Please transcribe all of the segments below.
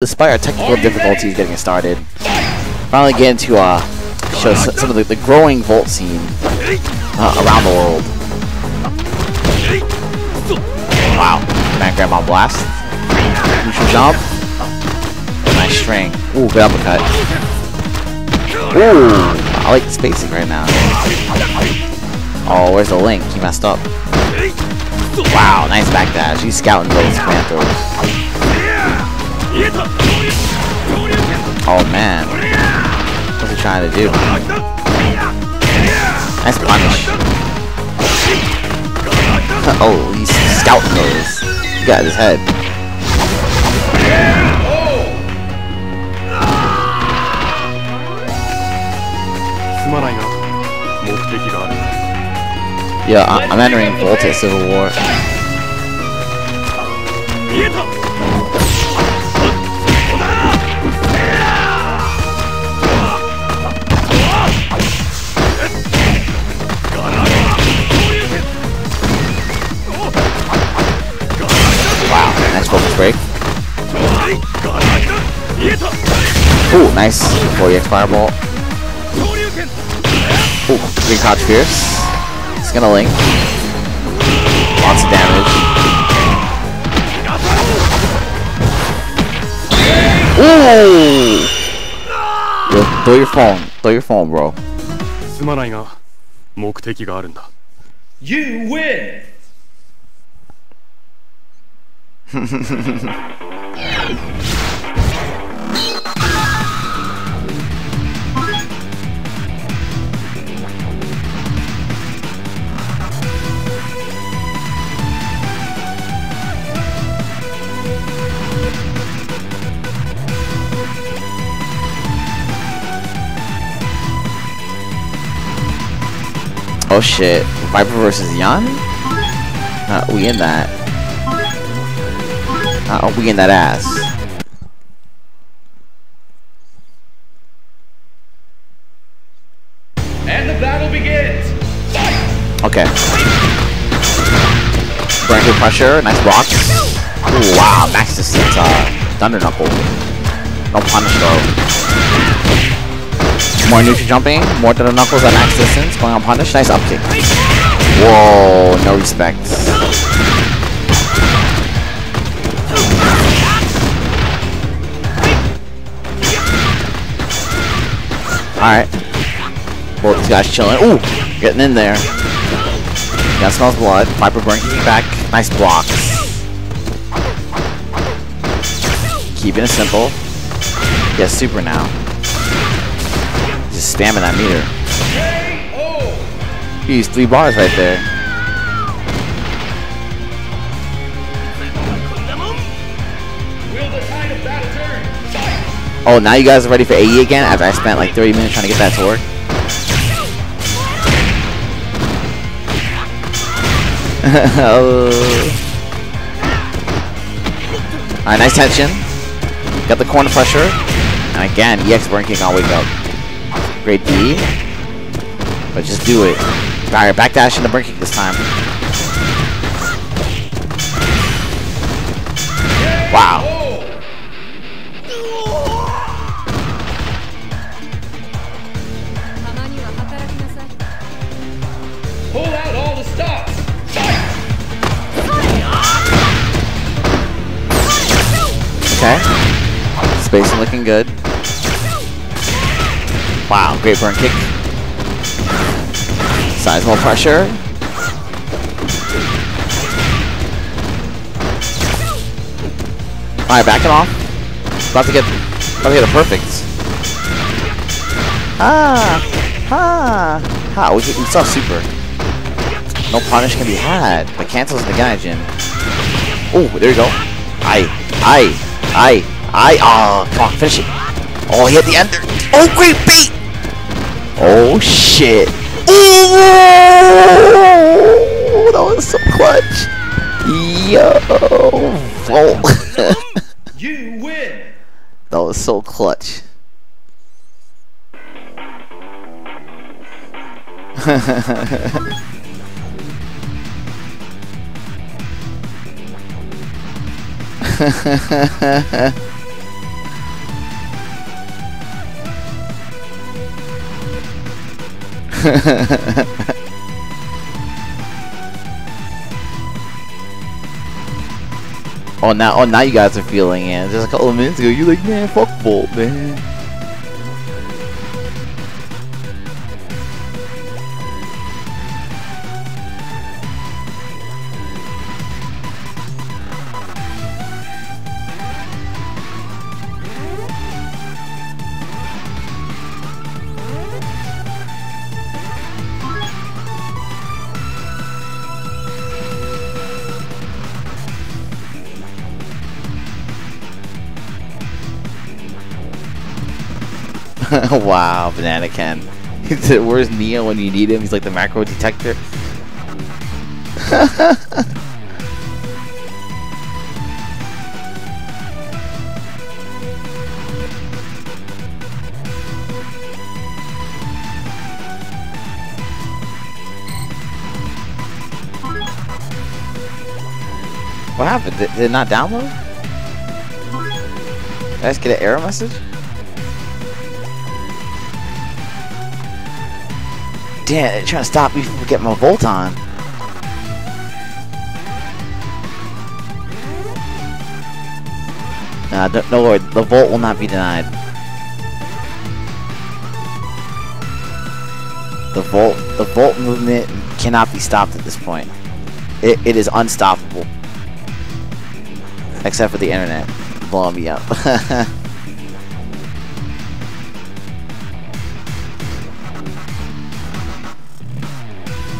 despite our technical difficulties getting started, finally getting to uh, show some of the, the growing Volt scene uh, around the world. Wow, man grandma blast. Neutral jump. Nice string. Ooh, good uppercut. Ooh, I like the spacing right now. Oh, where's the link? He messed up. Wow, nice backdash. He's scouting those command. Oh man. What's he trying to do? Nice punish. oh, he's scouting those. He got his head. Yeah, I I'm entering Volta Civil War. Ooh, nice. 4EX Fireball. Ooh, Green Crouch Fierce. It's gonna link. Lots of damage. Ooh! Yo, throw your phone. Throw your phone, bro. You win! Oh shit. Viper versus Yan? Uh, we in that. Uh, we in that ass. And the battle begins. Okay. Bracket pressure, nice blocks. Ooh, wow, max distance, uh, Thunder Knuckle. No punish though. More neutral jumping, more Thunder Knuckles at max distance, going on punish, nice up kick. Whoa, no respect. Alright. Both these guys chilling. Ooh! Getting in there. Got smells blood. Viper burn keeping back. Nice block. Keeping it simple. Yeah, super now. Just spamming that meter. He's three bars right there. Oh, now you guys are ready for AE again after I spent like 30 minutes trying to get that to work? oh. Alright, nice tension. Got the corner pressure. And again, EX Burn Kick on wake up. Great D. But just do it. Alright, backdash into Burn Kick this time. Wow. Looking good. Wow, great burn kick. Sizable pressure. Alright, back him off. About to get about to get a perfect. Ah! Ah! Ha! We, we saw super. No punish can be had, but cancels the guy, Gaijin. Oh, there you go. I, I, I, I, oh, come on, finish it. Oh, he hit the ender. Oh, great bait. Oh, shit. Oh, that was so clutch. Yo, Volt. Oh. you win. That was so clutch. oh now, oh now you guys are feeling it. Just a couple of minutes ago, you're like, man, fuck Volt, man. wow, Banana Ken. Where's Neo when you need him? He's like the macro detector. What happened? Did, did it not download? Did I just get an error message? Damn, they're trying to stop me from getting my Volt on. Nah, no worry, the Volt will not be denied. The Volt, the Volt movement cannot be stopped at this point. It, it is unstoppable. Except for the internet blowing me up.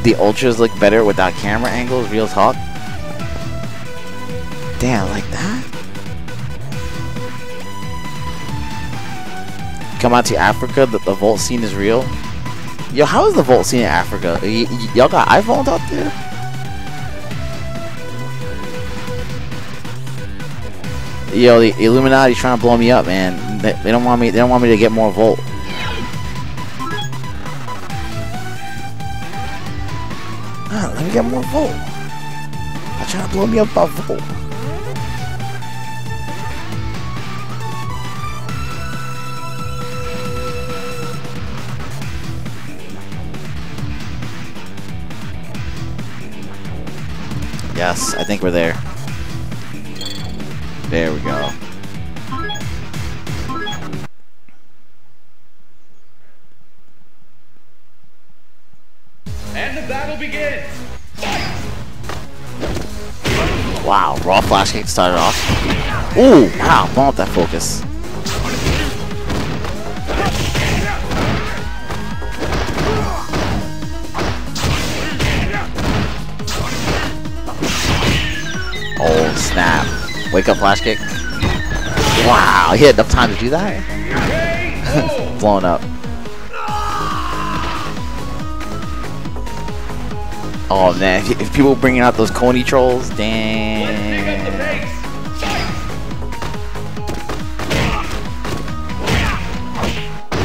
the ultras look better without camera angles, real talk. Damn, like that? Come out to Africa, the, the Volt scene is real. Yo, how is the Volt scene in Africa? Y'all got iPhones out there? Yo, the Illuminati trying to blow me up, man. They, they don't want me. They don't want me to get more Volt. Me get more Volt. I'm trying to blow me up about Volt. Yes, I think we're there. There we go. Raw flash kick started off. Ooh, wow, up that focus. Oh, snap. Wake up flash kick. Wow, he had enough time to do that? Blown up. Oh man, if, people bringing out those Coney trolls, Let's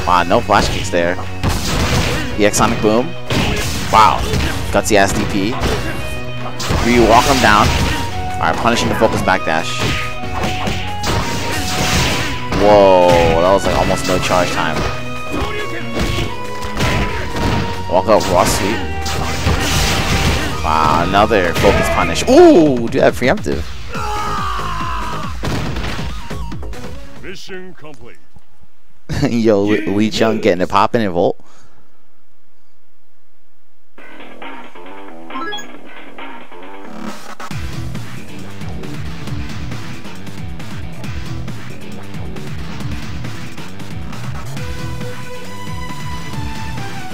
Wow, no flash kicks there. EX Sonic Boom. Wow. Gutsy ass DP. Ryu walk him down. Alright, punishing the focus backdash. Whoa, that was like almost no charge time. Walk up raw sweep. Wow, another focus punish. Ooh, do that preemptive. Mission complete. Yo, Lee Lee Chung getting it popping in Volt.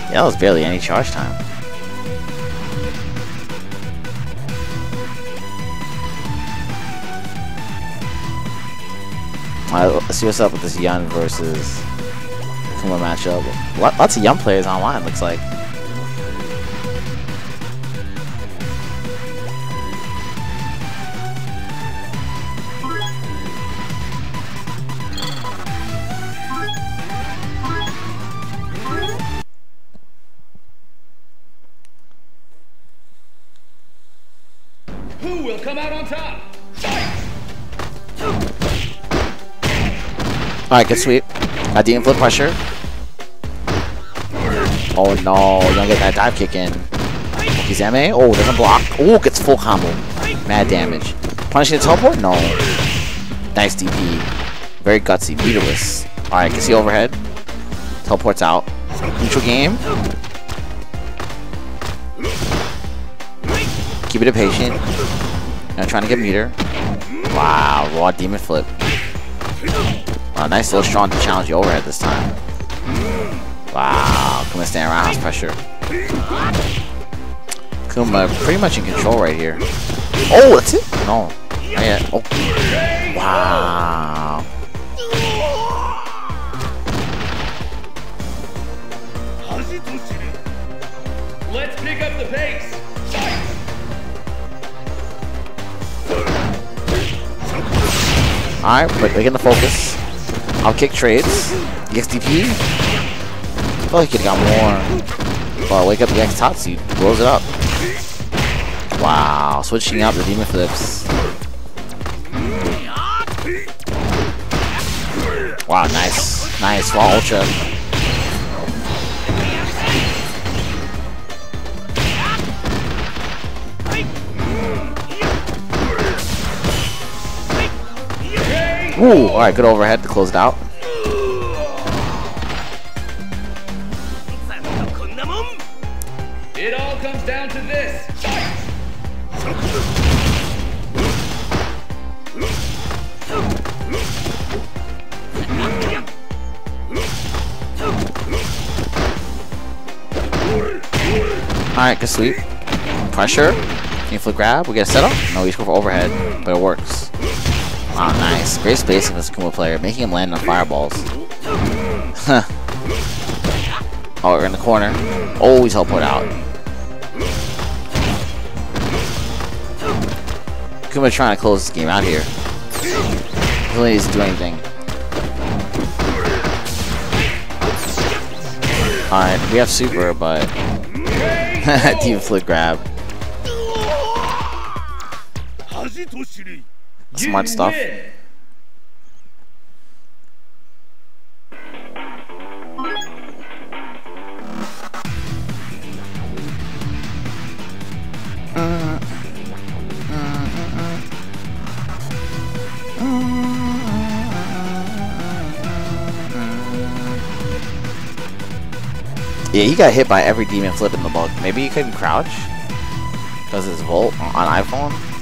Yeah, that was barely any charge time. Alright, see what's up with this Yun versus Kuma matchup. Lots of young players online, looks like. Alright, good sweep. Got the inflow pressure. Oh no, you don't get that dive kick in. He's MA. Oh, doesn't block. Oh, gets full combo. Mad damage. Punishing the teleport? No. Nice DP. Very gutsy. Meterless. Alright, can see overhead. Teleports out. Neutral game. Keep it patient. Now trying to get meter. Wow, raw demon flip. Wow, nice little strong to challenge the overhead this time. Wow, Kuma staying around house pressure. Kuma pretty much in control right here. Oh, that's it? No. Not yet. Oh. Wow. Let's pick up the pace. Alright, but making the focus. I'll kick trades. XDP. I feel like he oh, got more. Oh, well, wake up the X-Tatsu. Blows it up. Wow, switching up the demon flips. Wow, nice. Nice. Raw ultra. Ooh, alright, good overhead to close it out. It all comes down to this. Alright, good sleep. Pressure. Flip grab? We get a setup? No, we just go for overhead, but it works. Wow, nice. Great spacing this Kuma player, making him land on fireballs. Huh. oh, we're in the corner. Always teleport out. Kuma trying to close this game out here. He really doesn't do anything. Alright, we have super, but Deep flip grab. Smart You stuff. win. Yeah, he got hit by every demon flip in the book. Maybe he couldn't crouch? Because his Volt on iPhone?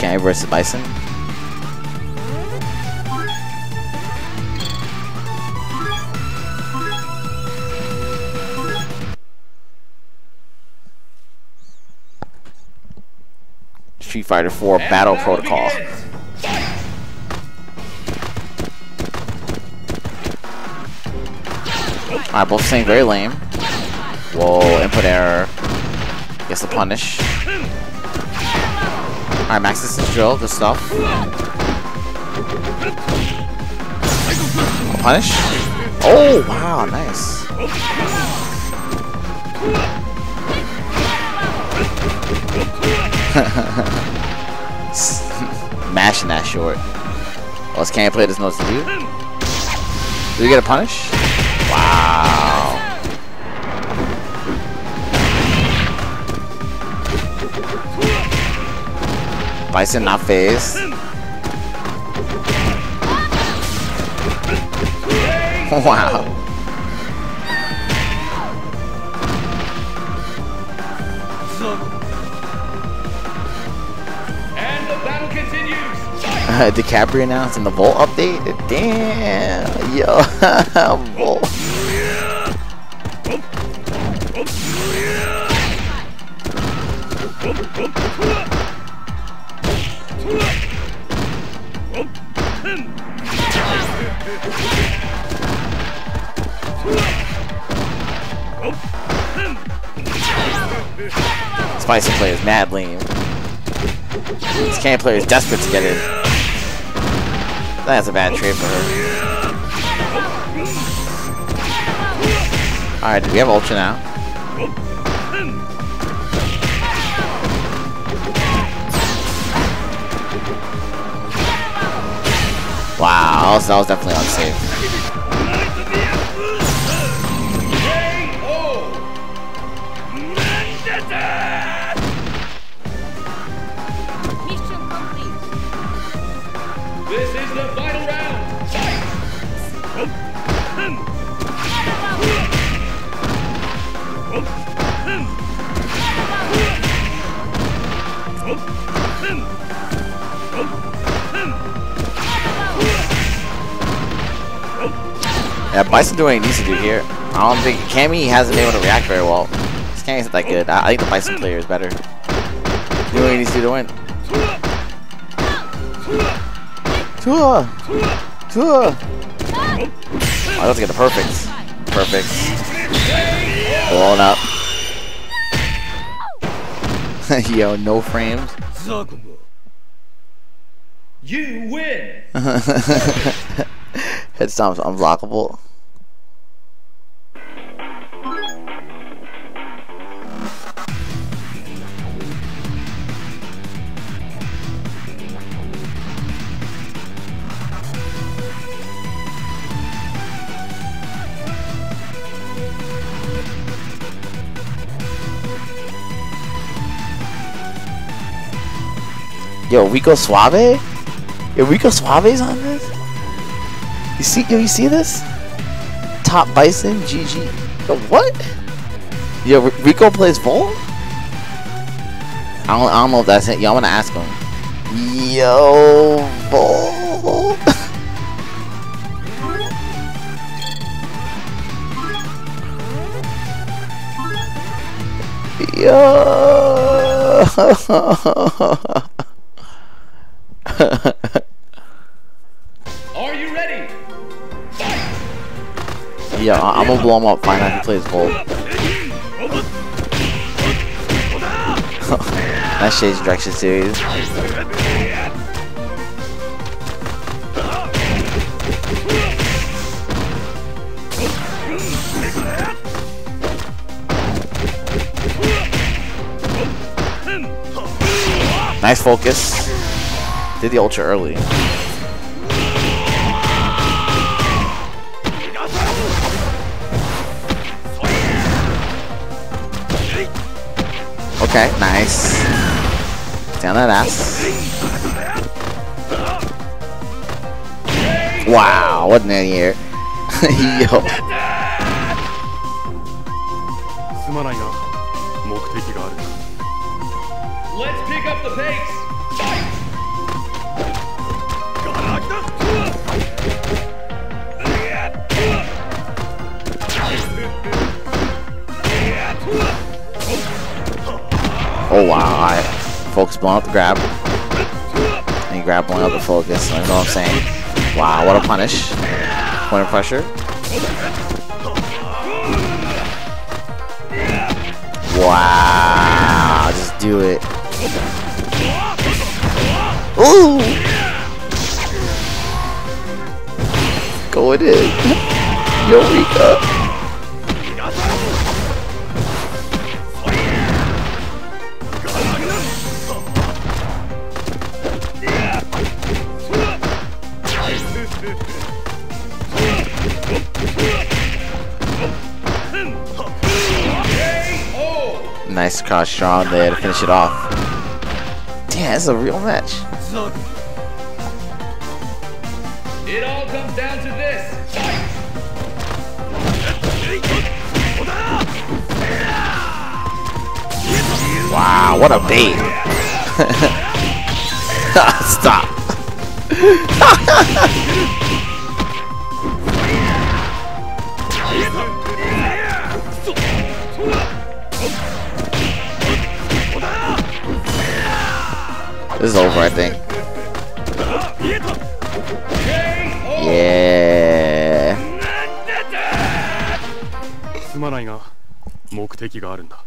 Cammy versus Bison? Street Fighter 4 And Battle Protocol. begins. Alright, both saying very lame. Whoa, input error. Gets the punish. Alright, Max this is drill, good stuff. I'll Punish? Oh, wow, nice. Mashing that short. Oh, this can't play doesn't know do. We get a punish? Bison not phased. Wow. And the battle continues. Uh, Decapre announced in the Volt update. Damn, yo, Volt. Spicy player is mad. This can player is desperate to get it. That's a bad trade for her. Alright, do we have Ultra now? Wow, that was definitely unsafe. Yeah, Bison doing what he needs to do here. I don't think Cammy hasn't been able to react very well. This Cammy's not that good. I, I think the Bison player is better. Do what he needs to do to win. Tua! Tua! Oh, I have to get the perfect. Perfect. Blown up. Yo, no frames. You win! Head stomp's unblockable. Yo, Rico Suave? Yo, Rico Suave's on this? You see, yo, you see this? Top Bison, GG. Yo, what? Yo, Rico plays Volt? I don't, I don't know if that's it. Yo, I'm gonna ask him. Yo, Volt. Yo. Yeah, I- I'm gonna blow him up. Out who plays Volt. that shit's direction series. Nice focus. Did the ultra early. Okay, nice. Down that ass. Wow, what an idiot. Yo. すまないな目的がある Let's pick up the pace. Oh wow, alright. Focus blowing up the grab. And grab blowing up the focus. You know what I'm saying? Wow, what a punish. Point of pressure. Wow, just do it. Ooh! Go Going in. Eureka! KO! Nice cross strong there to finish it off. Damn, that's a real match. It all comes down to this. Wow, what a bait. Stop. this is over, I think. Yeah. すまないが目的があるんだ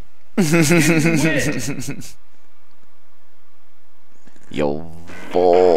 Yo, boy.